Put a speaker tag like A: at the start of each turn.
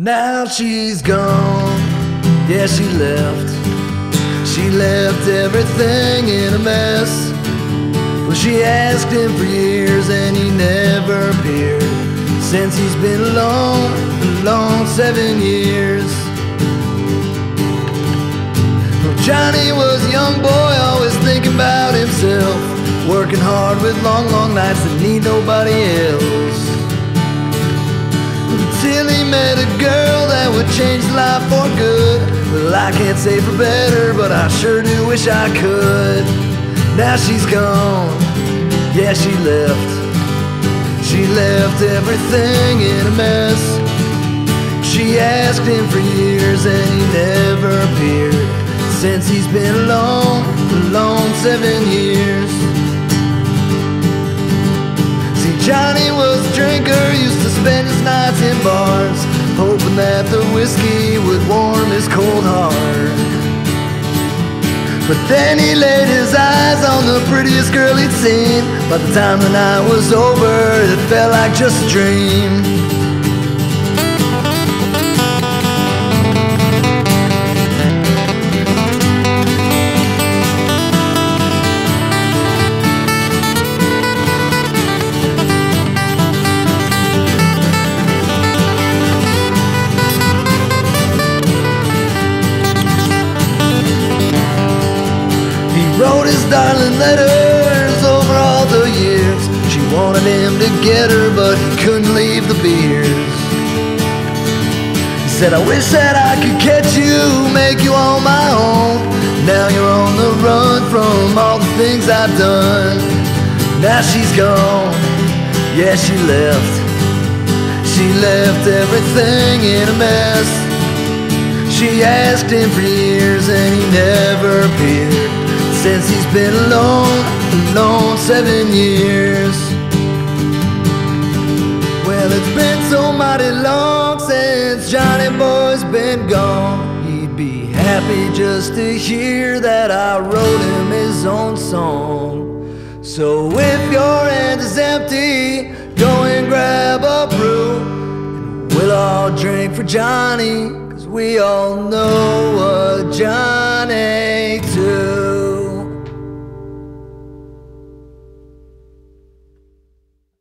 A: Now she's gone, yeah, she left. She left everything in a mess. Well, she asked him for years and he never appeared. Since he's been alone, alone seven years. Well, Johnny was a young boy, always thinking about himself. Working hard with long, long nights that need nobody else. Met a girl that would change life for good. Well, I can't say for better, but I sure do wish I could. Now she's gone, yeah, she left. She left everything in a mess. She asked him for years and he never appeared. Since he's been alone, alone seven years. See, Johnny was a drinker, used to spend his nights in bars, hoping that the whiskey would warm his cold heart. But then he laid his eyes on the prettiest girl he'd seen. By the time the night was over, it felt like just a dream. Wrote his darling letters over all the years. She wanted him to get her, but he couldn't leave the beers. He said, I wish that I could catch you, make you all my own. Now you're on the run from all the things I've done. Now she's gone, yeah, she left. She left everything in a mess. She asked him for years and he never appeared. Since he's been alone, alone seven years. Well, it's been so mighty long since Johnny Boy's been gone. He'd be happy just to hear that I wrote him his own song. So if your hand is empty, go and grab a brew. And we'll all drink for Johnny, cause we all know what Johnny